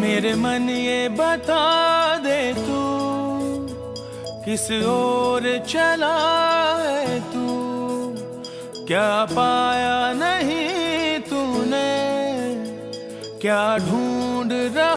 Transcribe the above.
मेरे मन ये बता दे तू, किस ओर चला है तू? क्या पाया नहीं तूने? क्या ढूंढ रहा